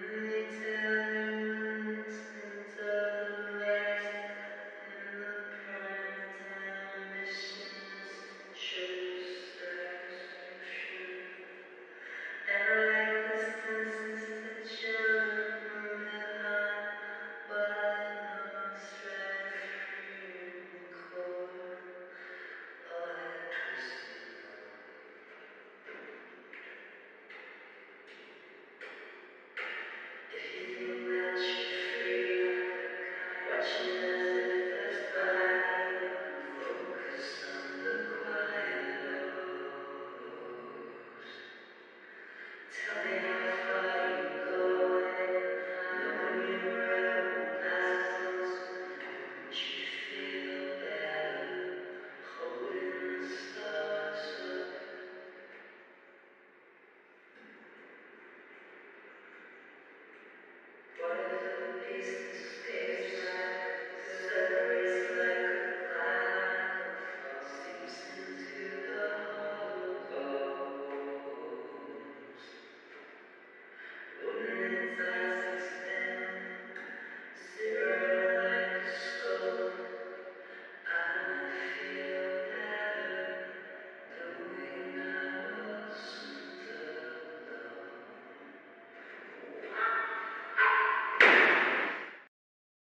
It's Amen.